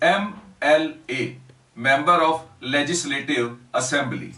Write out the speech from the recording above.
MLA, Member of Legislative Assembly.